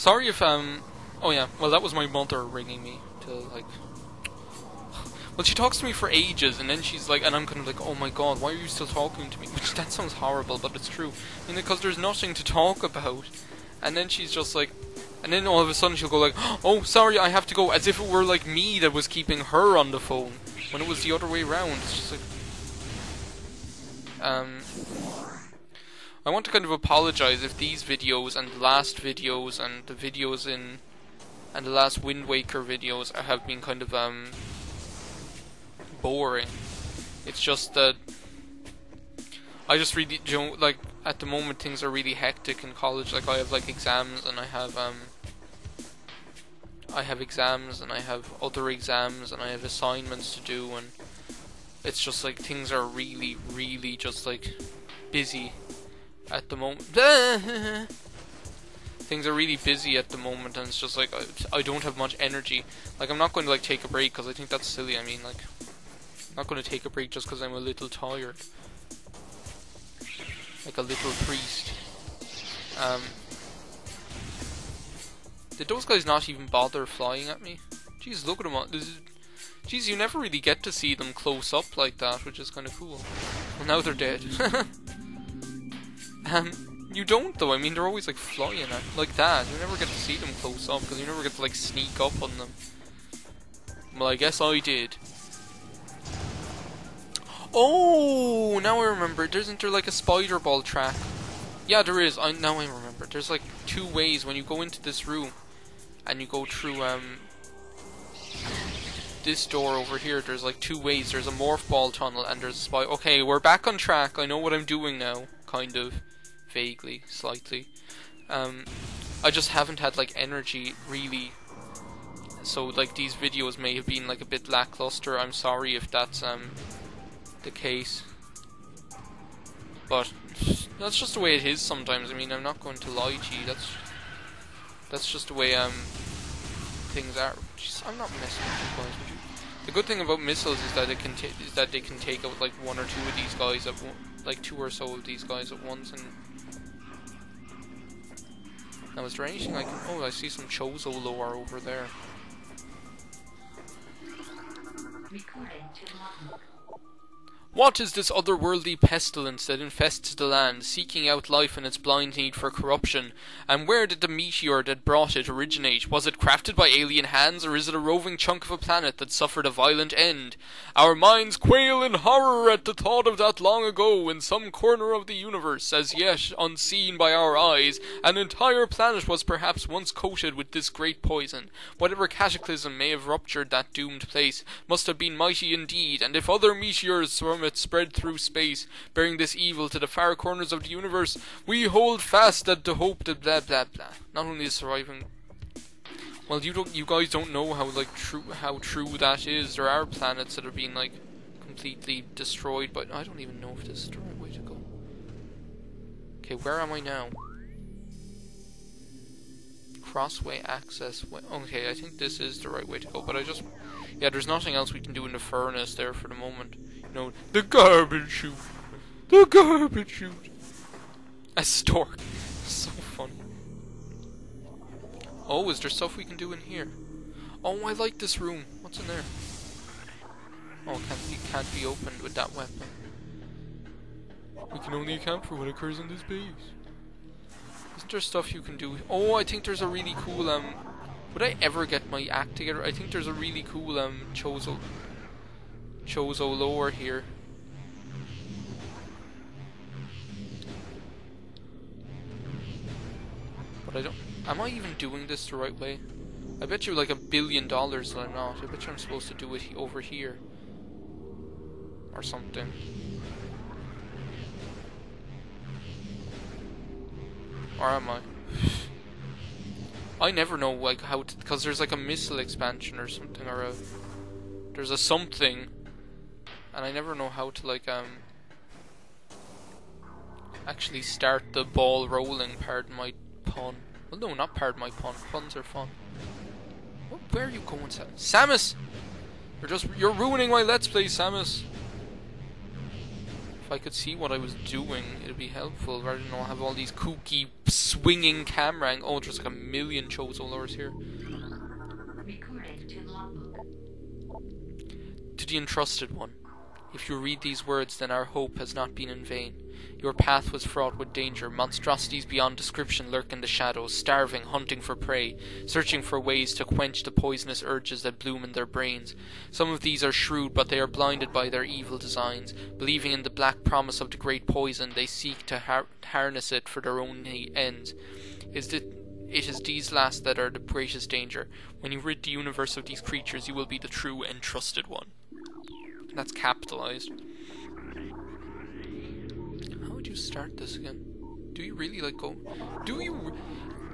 Sorry if um. Oh yeah. Well, that was my mother ringing me to like. Well, she talks to me for ages, and then she's like, and I'm kind of like, oh my god, why are you still talking to me? Which that sounds horrible, but it's true. I mean, because there's nothing to talk about, and then she's just like, and then all of a sudden she'll go like, oh, sorry, I have to go, as if it were like me that was keeping her on the phone, when it was the other way around. It's just like, um. I want to kind of apologize if these videos and the last videos and the videos in and the last Wind Waker videos have been kind of um boring. It's just that I just really don't like at the moment things are really hectic in college. Like I have like exams and I have um I have exams and I have other exams and I have assignments to do and it's just like things are really really just like busy at the moment. Things are really busy at the moment, and it's just like I, I don't have much energy. Like I'm not going to like take a break because I think that's silly. I mean, like I'm not going to take a break just because I'm a little tired, like a little priest. Um, did those guys not even bother flying at me? Jeez, look at them all. Jeez, you never really get to see them close up like that, which is kind of cool. Well, now they're dead. Um, you don't though. I mean, they're always like flying at like that. You never get to see them close up because you never get to like sneak up on them. Well, I guess I did. Oh, now I remember. Isn't there like a spider ball track? Yeah, there is. I now I remember. There's like two ways when you go into this room, and you go through um this door over here. There's like two ways. There's a morph ball tunnel and there's a spy. Okay, we're back on track. I know what I'm doing now, kind of vaguely, slightly. Um, I just haven't had like energy really. So like these videos may have been like a bit lackluster. I'm sorry if that's um the case. But that's just the way it is sometimes. I mean, I'm not going to lie to you. That's that's just the way um things are. Jeez, I'm not messing with you guys. The good thing about missiles is that it can is that they can take out like one or two of these guys at like two or so of these guys at once and now, is there anything I can... Oh, I see some Chozo lore over there. What is this otherworldly pestilence that infests the land, seeking out life in its blind need for corruption? And where did the meteor that brought it originate? Was it crafted by alien hands, or is it a roving chunk of a planet that suffered a violent end? Our minds quail in horror at the thought of that long ago, in some corner of the universe, as yet unseen by our eyes, an entire planet was perhaps once coated with this great poison. Whatever cataclysm may have ruptured that doomed place must have been mighty indeed, and if other meteors from it spread through space, bearing this evil to the far corners of the universe, we hold fast at the hope that blah blah blah. Not only is surviving well, you don't, you guys don't know how like true how true that is. There are planets that are being like completely destroyed, but I don't even know if this is the right way to go. Okay, where am I now? Crossway access. Way. Okay, I think this is the right way to go, but I just yeah, there's nothing else we can do in the furnace there for the moment. No, the garbage chute. The garbage chute. A stork. So funny. Oh, is there stuff we can do in here? Oh, I like this room. What's in there? Oh, can't can't be opened with that weapon. We can only account for what occurs in this base. Isn't stuff you can do? Oh, I think there's a really cool, um... Would I ever get my act together? I think there's a really cool, um, Chozo Chozo lore here. But I don't... Am I even doing this the right way? I bet you like a billion dollars that I'm not. I bet you I'm supposed to do it over here. Or something. Or am I? I never know like how to... Because there's like a missile expansion or something, or a... There's a something and I never know how to like um actually start the ball rolling. Pardon my pun. Well, no, not pardon my pun. Puns are fun. Where are you going, Sam? Samus? You're just you're ruining my let's play, Samus. If I could see what I was doing, it'd be helpful rather than have all these kooky swinging camera. And, oh, there's like a million Chozo lores here. To the entrusted one. If you read these words, then our hope has not been in vain. Your path was fraught with danger. Monstrosities beyond description lurk in the shadows, starving, hunting for prey, searching for ways to quench the poisonous urges that bloom in their brains. Some of these are shrewd, but they are blinded by their evil designs. Believing in the black promise of the great poison, they seek to har- harness it for their own ends. Is it it is these last that are the greatest danger. When you rid the universe of these creatures, you will be the true and trusted one. That's capitalized. You start this again? Do you really like go? Do you?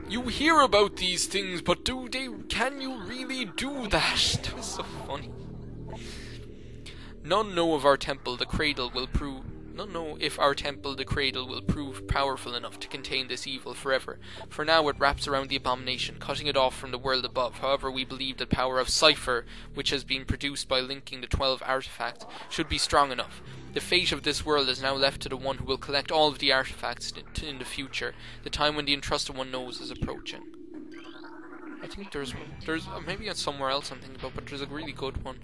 You hear about these things, but do they? Can you really do that? That was so funny. None know of our temple. The cradle will prove not know if our temple, the cradle, will prove powerful enough to contain this evil forever. For now it wraps around the abomination, cutting it off from the world above. However, we believe the power of Cipher, which has been produced by linking the twelve artifacts, should be strong enough. The fate of this world is now left to the one who will collect all of the artifacts in the future. The time when the entrusted one knows is approaching. I think there's there's uh, maybe it's somewhere else I'm thinking about, but there's a really good one.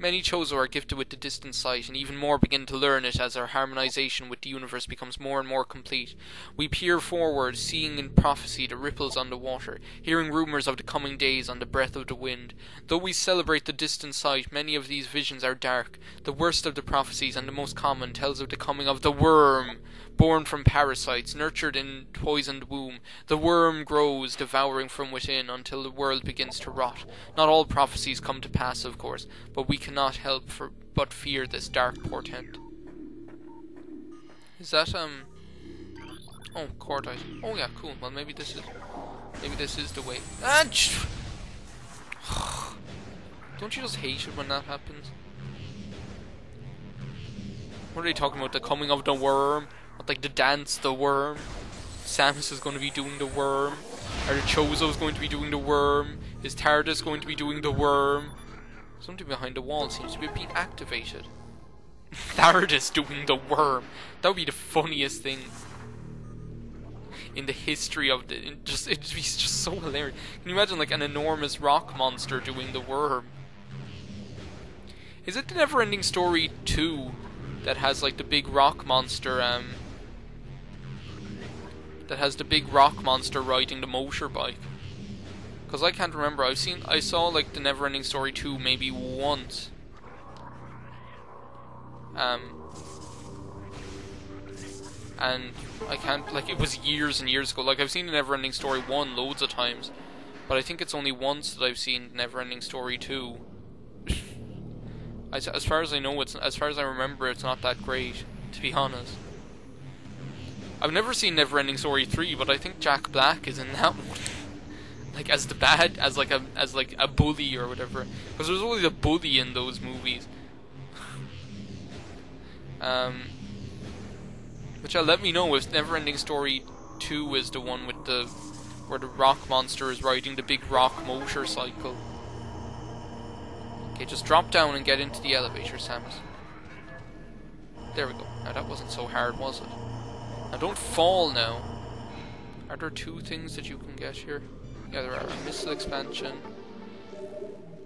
Many Chozo are gifted with the distant sight, and even more begin to learn it as our harmonization with the universe becomes more and more complete. We peer forward, seeing in prophecy the ripples on the water, hearing rumors of the coming days on the breath of the wind. Though we celebrate the distant sight, many of these visions are dark. The worst of the prophecies, and the most common, tells of the coming of the worm, born from parasites, nurtured in poisoned womb. The worm grows, devouring from within, until the world begins to rot. Not all prophecies come to pass, of course, but we cannot help for, but fear this dark portent. Is that, um... Oh, cordite. Oh yeah, cool. Well, maybe this is... Maybe this is the way. Ah, Don't you just hate it when that happens? What are they talking about? The coming of the worm? Like the dance, the worm. Samus is going to be doing the worm. Are the Chozo's going to be doing the worm? Is Thardus going to be doing the worm? Something behind the wall seems to be being activated. Thardus doing the worm. That would be the funniest thing in the history of the. Just it'd be just so hilarious. Can you imagine like an enormous rock monster doing the worm? Is it the Neverending Story two that has like the big rock monster? Um, that has the big rock monster riding the motorbike. Because I can't remember. I've seen, I saw like the Neverending Story 2 maybe once. Um, and I can't, like, it was years and years ago. Like, I've seen the Neverending Story 1 loads of times, but I think it's only once that I've seen Neverending Story 2. as, as far as I know, it's as far as I remember, it's not that great, to be honest. I've never seen Neverending Story 3, but I think Jack Black is in that one. like as the bad as like a as like a bully or whatever. Because there's always a bully in those movies. um Which uh, let me know if Neverending Story 2 is the one with the where the rock monster is riding the big rock motorcycle. Okay, just drop down and get into the elevator, Samus. There we go. Now that wasn't so hard, was it? Now don't fall now. Are there two things that you can get here? Yeah, there are. A missile expansion.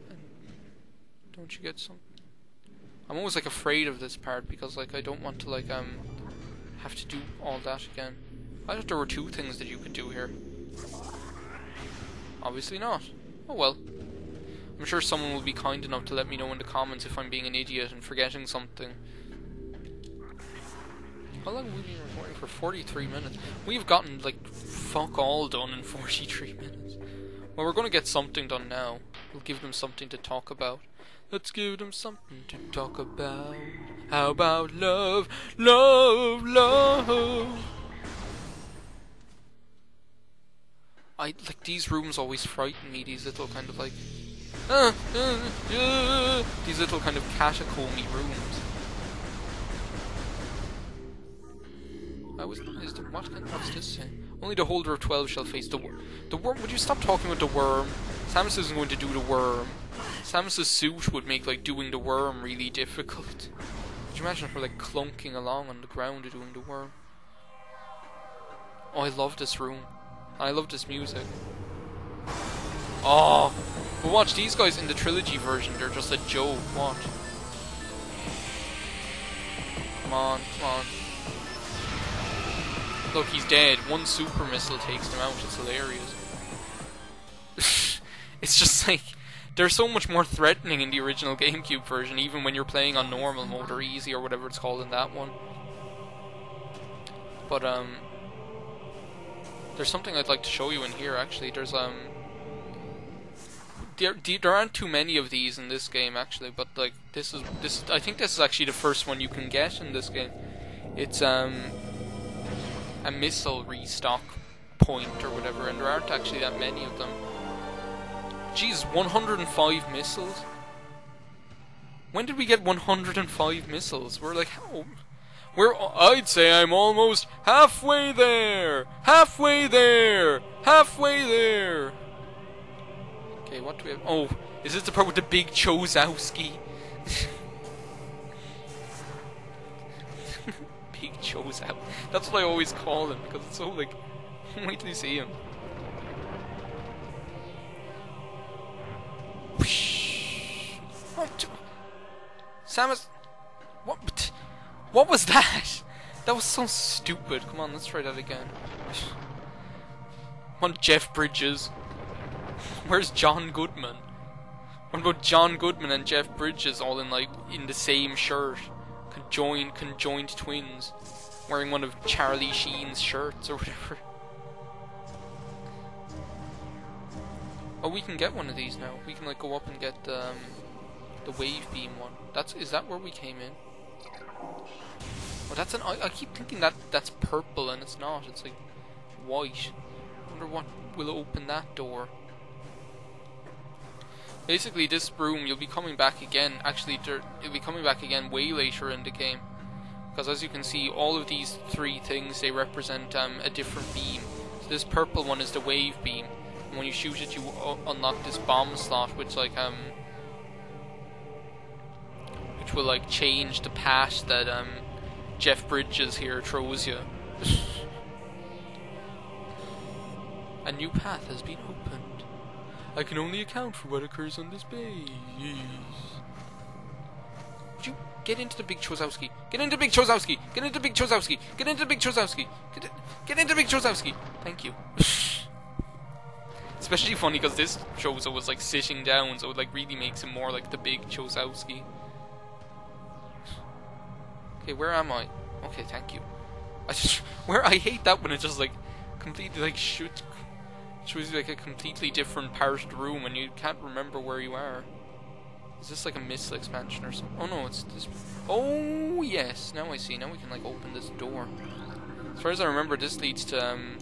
And don't you get some? I'm always like afraid of this part because like I don't want to like um have to do all that again. I thought there were two things that you could do here. Obviously not. Oh well. I'm sure someone will be kind enough to let me know in the comments if I'm being an idiot and forgetting something. How long have we been recording for? 43 minutes. We've gotten, like, fuck all done in 43 minutes. Well, we're gonna get something done now. We'll give them something to talk about. Let's give them something to talk about. How about love, love, love? I, like, these rooms always frighten me, these little kind of, like, uh, uh, uh, these little kind of catacomby rooms. I was the what can what's this say? Only the holder of twelve shall face the worm. The worm would you stop talking about the worm? Samus isn't going to do the worm. Samus's suit would make like doing the worm really difficult. Could you imagine her like clunking along on the ground doing the worm? Oh, I love this room. I love this music. Oh, but watch these guys in the trilogy version. They're just a joke. Watch. Come on, come on. Look, he's dead. One super missile takes him out. It's hilarious. it's just like they're so much more threatening in the original GameCube version, even when you're playing on normal mode or easy or whatever it's called in that one. But um, there's something I'd like to show you in here. Actually, there's um, there there aren't too many of these in this game actually, but like this is this I think this is actually the first one you can get in this game. It's um a missile restock point or whatever, and there aren't actually that many of them. Jeez, 105 missiles? When did we get 105 missiles? We're like, how? We're, I'd say I'm almost halfway there! Halfway there! Halfway there! Okay, what do we have? Oh, is this the part with the big Chozowski? big Chozowski. That's what I always call him, because it's so like, wait till you see him. What? Samus, what? What was that? That was so stupid. Come on, let's try that again. One Jeff Bridges. Where's John Goodman? What about John Goodman and Jeff Bridges all in like in the same shirt, conjoined conjoined twins, wearing one of Charlie Sheen's shirts or whatever? Oh, we can get one of these now. We can like go up and get um, the wave beam one. That's is that where we came in? Oh, that's an. I, I keep thinking that that's purple and it's not. It's like white. I wonder what will open that door. Basically, this room you'll be coming back again. Actually, you'll be coming back again way later in the game, because as you can see, all of these three things they represent um, a different beam. So this purple one is the wave beam when you shoot it, you unlock this bomb slot, which like um, which will like change the path that um, Jeff Bridges here throws you. A new path has been opened. I can only account for what occurs on this base. Get into the big Chozowski? Get into big Chozowski! Get into big Chozowski! Get into the big Chozowski! Get, in, get into big Chozowski! Thank you. Especially funny because this Chozo was like sitting down, so it like really makes him more like the big Chozowski. Okay, where am I? Okay, thank you. I just where I hate that when it just like completely like shoot shows you like a completely different part of the room and you can't remember where you are. Is this like a missile expansion or something? Oh no, it's this. Oh yes, now I see. Now we can like open this door. As far as I remember, this leads to um,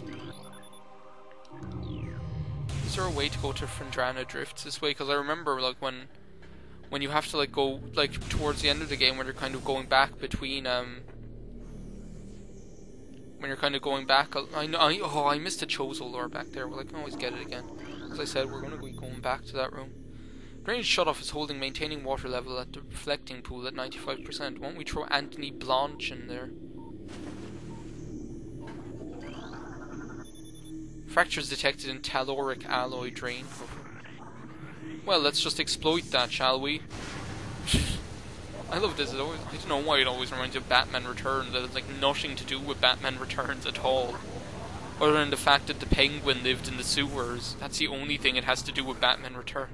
is there a way to go to Phendrana Drifts this way? Because I remember like when when you have to like go like towards the end of the game when you're kind of going back between um when you're kind of going back. I know. I, oh, I missed a Chozo lore back there. Well, I can always get it again. As I said, we're going to be going back to that room. Drainage shutoff is holding maintaining water level at the reflecting pool at 95%. Won't we throw Anthony Blanche in there? Fractures detected in telluric alloy drain Well, let's just exploit that, shall we? I love this. It always, I don't know why it always reminds you of Batman Returns. It's like nothing to do with Batman Returns at all. Other than the fact that the penguin lived in the sewers. That's the only thing it has to do with Batman Returns.